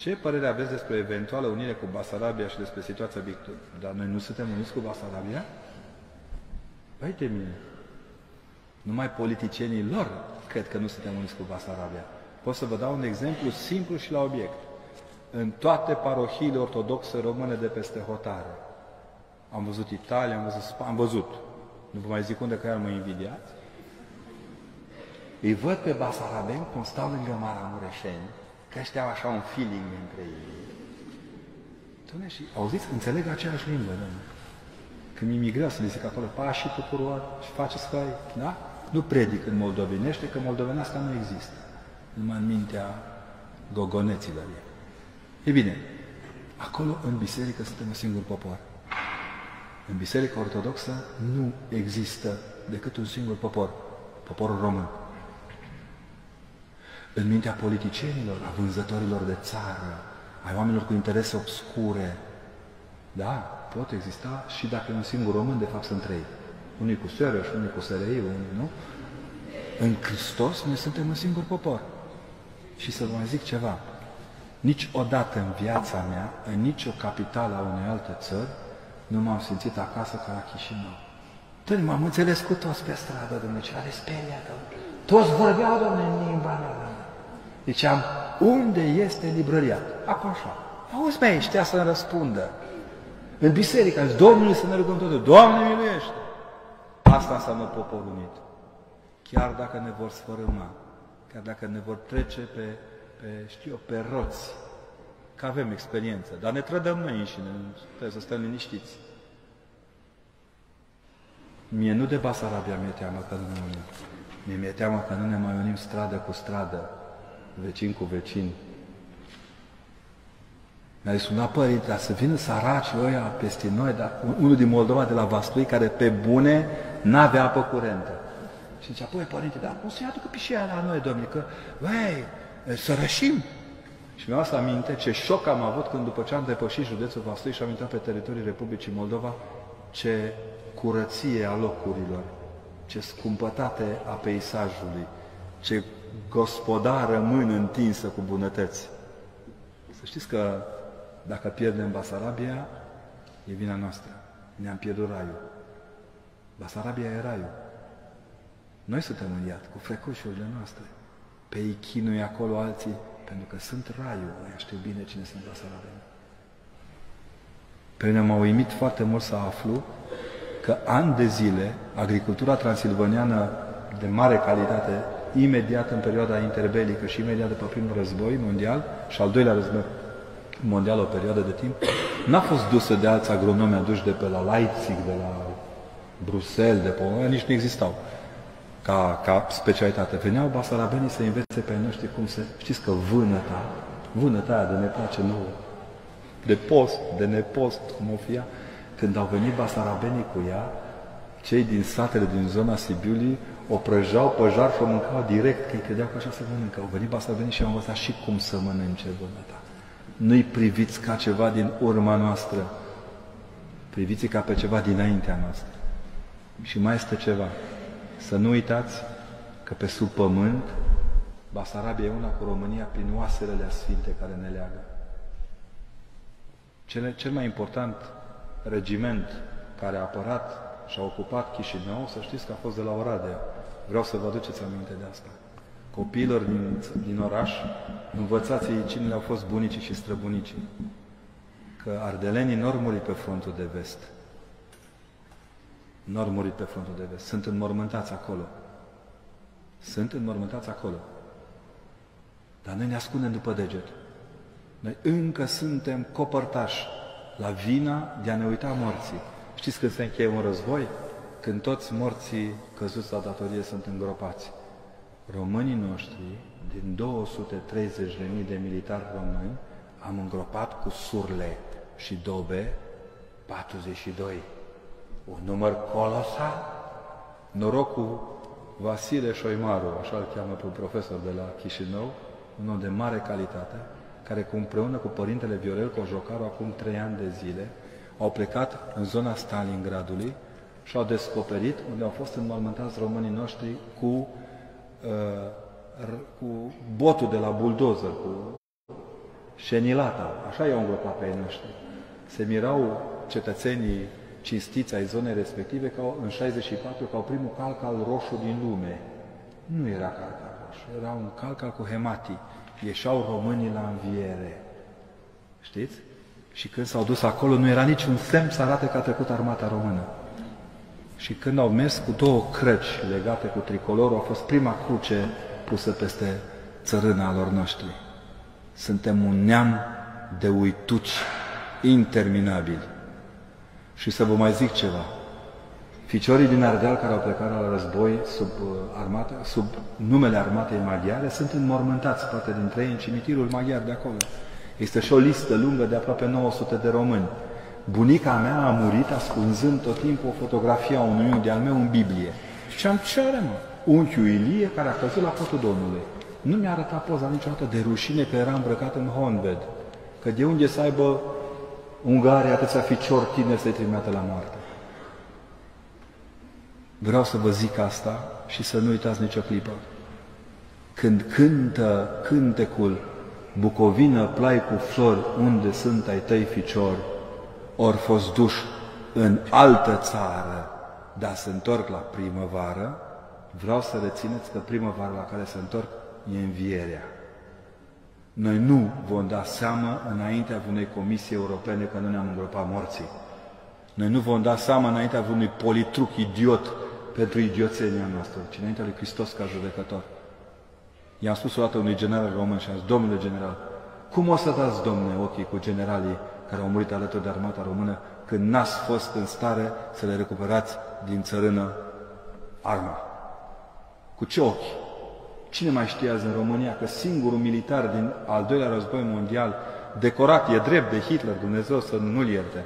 Ce părere aveți despre eventuală unire cu Basarabia și despre situația Victor? Dar noi nu suntem uniți cu Basarabia? Păi de mine. Numai politicienii lor cred că nu suntem uniți cu Basarabia. Pot să vă dau un exemplu simplu și la obiect. În toate parohiile ortodoxe române de peste hotare. Am văzut Italia, am văzut Spania, am văzut. Nu vă mai zic unde că iar mă invidiați. Îi văd pe Basarabeni cum stau lângă Maramureșeni, că ăștia au așa un feeling între ei. Doamne, și auziți, înțeleg aceeași limbă, doamne. Când imigrează, le zic acolo, pașii tuturor și faceți căi, da? Nu predic în moldovenește, că moldovenească nu există. Numai în mintea gogoneților ei. E bine, acolo în biserică suntem un singur popor. În biserica ortodoxă nu există decât un singur popor, poporul român. În mintea politicienilor, a vânzătorilor de țară, ai oamenilor cu interese obscure, da, pot exista și dacă e un singur român, de fapt sunt trei. Unii cu Soros, unii cu SRI, unii nu. În Hristos noi suntem un singur popor. Și să vă mai zic ceva, niciodată în viața mea, în nicio capitală a unei alte țări, nu m-am simțit acasă ca la Chișinău. Dom'le, m-am înțeles cu toți pe stradă, domnule, ceva de speriat, Toți vorbeau, domnule, în limba mea, Ziceam, unde este librăria? Acum așa. Auzi, mai știa să-mi răspundă. În biserică, zice, Domnului să ne rugăm totul, Doamne miluiește! Asta înseamnă popor unit. Chiar dacă ne vor sfărâma, chiar dacă ne vor trece pe, pe știu eu, pe roți, că avem experiență, dar ne trădăm noi înșine, trebuie să stăm liniștiți. Mie nu de Basarabia mi-e teamă că nu ne unim. Mie mi-e teamă că nu ne mai unim stradă cu stradă, vecin cu vecin. Mi-a zis, un părinte, dar să vină săraci ăia peste noi, dar unul din Moldova, de la Vaslui, care pe bune n-avea apă curentă. Și zicea, păi, părinte, dar cum să-i aducă pe la noi, domnule, că, băi, să rășim. Și mi-am aminte ce șoc am avut când după ce am depășit județul Vaslui și am intrat pe teritoriul Republicii Moldova, ce curăție a locurilor, ce scumpătate a peisajului, ce gospodară mână întinsă cu bunătăți. Să știți că dacă pierdem Basarabia, e vina noastră. Ne-am pierdut raiul. Basarabia e raiul. Noi suntem în iad, cu frecușurile noastre. Pe ei chinui acolo alții, pentru că sunt raiul. Ăia știu bine cine sunt Basarabia. Pe mine m-a uimit foarte mult să aflu că ani de zile agricultura transilvaniană de mare calitate imediat în perioada interbelică și imediat după primul război mondial și al doilea război mondial, o perioadă de timp, n-a fost dusă de alți agronomi aduși de pe la Leipzig, de la Bruxelles, de pe nici nu existau. Ca, ca specialitate. Veneau basarabenii să învețe pe noștri cum să... Știți că vânăta, vânăta aia de ne place nouă, de post, de nepost, cum o fia, când au venit basarabenii cu ea, cei din satele din zona Sibiului o prăjau pe jar și o mâncau direct, că îi credeau că așa se mănâncă. Au venit basarbenii și au învățat și cum să mănânce vânăta. Nu-i priviți ca ceva din urma noastră, priviți ca pe ceva dinaintea noastră. Și mai este ceva. Să nu uitați că pe sub pământ Basarabia e una cu România prin oasele sfinte care ne leagă. Cel, cel mai important regiment care a apărat și a ocupat Chișinău, să știți că a fost de la Oradea. Vreau să vă aduceți aminte de asta. Copiilor din, din oraș, învățați-i cine au fost bunicii și străbunicii. Că ardelenii nu muri pe frontul de vest. Nu murit pe frontul de vest. Sunt înmormântați acolo. Sunt înmormântați acolo. Dar noi ne ascundem după deget. Noi încă suntem copărtași la vina de a ne uita morții. Știți când se încheie un război? Când toți morții căzuți la datorie sunt îngropați. Românii noștri, din 230.000 de militari români, am îngropat cu surle și dobe 42. Un număr colosal. Norocul Vasile Șoimaru, așa îl cheamă pe un profesor de la Chișinău, un om de mare calitate, care împreună cu părintele Viorel Cojocaru acum trei ani de zile au plecat în zona Stalingradului și au descoperit unde au fost înmormântați românii noștri cu, uh, cu botul de la buldozer, cu șenilata, așa i-au îngropat pe ei noștri. Se mirau cetățenii cinstiți ai zonei respective ca în 64 ca primul calc al roșu din lume. Nu era calc al roșu, era un calc al Cohemati. Ieșeau românii la înviere. Știți? Și când s-au dus acolo, nu era niciun semn să arate că a trecut armata română. Și când au mers cu două crăci legate cu tricolorul, a fost prima cruce pusă peste țărâna lor noștri. Suntem un neam de uituci interminabili. Și să vă mai zic ceva. Ficiorii din Ardeal care au plecat la război sub, uh, armată, sub numele armatei maghiare sunt înmormântați, poate dintre ei, în cimitirul maghiar de acolo. Este și o listă lungă de aproape 900 de români. Bunica mea a murit ascunzând tot timpul o fotografie a unui unchi de-al meu în Biblie. Și am ce are, mă? Unchiul Ilie care a căzut la potul Domnului. Nu mi-a arătat poza niciodată de rușine că era îmbrăcat în honved. Că de unde să aibă Ungaria atâția ficiori tineri să-i trimită la moarte. Vreau să vă zic asta și să nu uitați nicio clipă. Când cântă cântecul Bucovină, plai cu flori, unde sunt ai tăi ficiori, ori fost duși în altă țară, dar se întorc la primăvară, vreau să rețineți că primăvara la care se întorc e învierea. Noi nu vom da seama înaintea unei comisii europene că nu ne-am îngropat morții. Noi nu vom da seama înaintea unui politruc idiot pentru idioțenia noastră, ci înaintea lui Hristos ca judecător. I-am spus o dată unui general român și am zis, domnule general, cum o să dați, domne, ochii cu generalii care au murit alături de armata română când n-ați fost în stare să le recuperați din țărână arma? Cu ce ochi? Cine mai știe azi în România că singurul militar din al doilea război mondial, decorat, e drept de Hitler, Dumnezeu să nu-l ierte,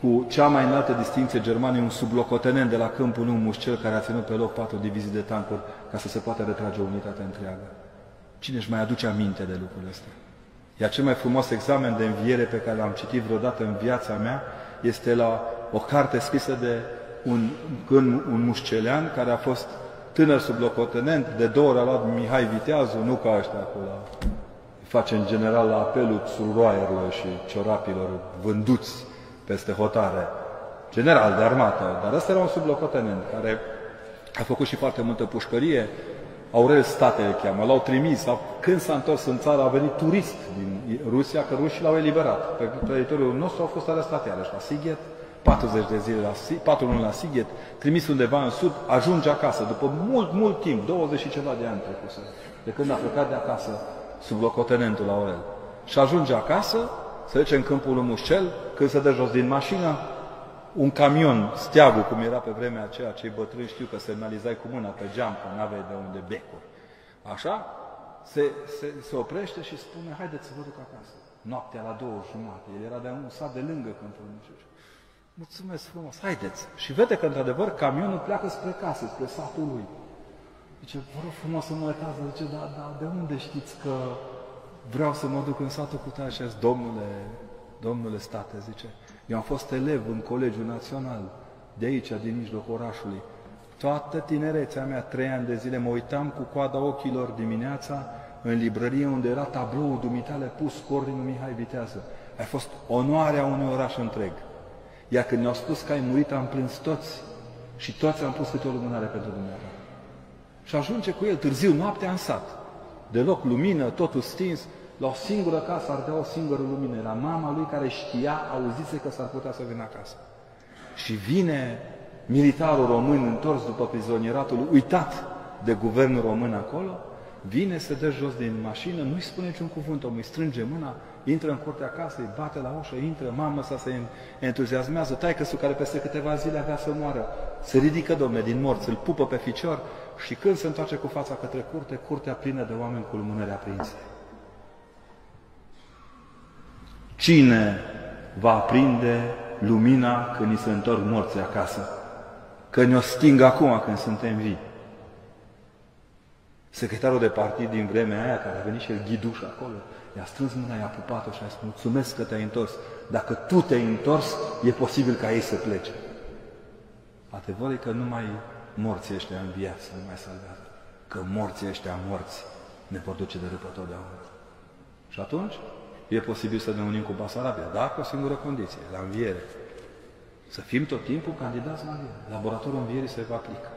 cu cea mai înaltă distinție germană, un sublocotenent de la câmpul Numus, cel care a ținut pe loc patru divizii de tancuri ca să se poată retrage o unitate întreagă. Cine își mai aduce aminte de lucrurile astea? Iar cel mai frumos examen de înviere pe care l-am citit vreodată în viața mea este la o carte scrisă de un, un, un mușcelean care a fost tânăr sublocotenent, de două ori a luat Mihai Viteazu, nu ca ăștia acolo. Face în general la apelul suroaierilor și ciorapilor vânduți peste hotare. General de armată, dar ăsta era un sublocotenent care a făcut și foarte multă pușcărie. Aurel State îl cheamă, l-au trimis. Când s-a întors în țară, a venit turist din Rusia, că rușii l-au eliberat. Pe teritoriul nostru au fost arestat iarăși la Sighet, 40 de zile, la, 4 luni la Sighet, trimis undeva în sud, ajunge acasă, după mult, mult timp, 20 și ceva de ani trecuse, de când a plecat de acasă sub locotenentul Aurel. Și ajunge acasă, se duce în câmpul lui Mușcel, când se dă jos din mașină, un camion, steagul, cum era pe vremea aceea, cei bătrâni știu că semnalizai cu mâna pe geam, că n-aveai de unde becuri. Așa, se, se, se oprește și spune, haideți să vă duc acasă. Noaptea la două jumate, el era de un sat de lângă câmpul Mușcel. Mulțumesc frumos, haideți. Și vede că, într-adevăr, camionul pleacă spre casă, spre satul lui. Zice, vă rog frumos să mă iertați, zice, da, da, de unde știți că vreau să mă duc în satul cu tare? Și domnule, domnule state, zice, eu am fost elev în Colegiul Național, de aici, din mijlocul orașului. Toată tinerețea mea, trei ani de zile, mă uitam cu coada ochilor dimineața în librărie unde era tabloul dumitale pus cu ordinul Mihai Vitează. Ai fost onoarea unui oraș întreg. Iar când ne-au spus că ai murit, am plâns toți și toți am pus câte o lumânare pentru Dumnezeu. Și ajunge cu el târziu, noaptea în sat. Deloc lumină, totul stins, la o singură casă ardea o singură lumină. Era mama lui care știa, auzise că s-ar putea să vină acasă. Și vine militarul român întors după prizonieratul, uitat de guvernul român acolo, vine, se dă jos din mașină, nu-i spune niciun cuvânt, omul îi strânge mâna, intră în curtea casei, bate la ușă, intră, mamă sa se entuziasmează, taică care peste câteva zile avea să moară, se ridică, domne, din morți, îl pupă pe ficior și când se întoarce cu fața către curte, curtea plină de oameni cu lumânări aprinse. Cine va aprinde lumina când ni se întorc morții acasă? Că ne-o sting acum când suntem vii. Secretarul de partid din vremea aia, care a venit și el ghiduș acolo, i-a strâns mâna, i-a pupat-o și a spus, mulțumesc că te-ai întors. Dacă tu te-ai întors, e posibil ca ei să plece. Adevărul e că numai morții ăștia în viață nu mai salvează. Că morții ăștia morți ne pot duce de râpă totdeauna. Și atunci, e posibil să ne unim cu Basarabia, dar cu o singură condiție, la înviere. Să fim tot timpul candidați la înviere. Laboratorul învierii se va aplica.